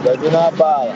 vai vir na bala.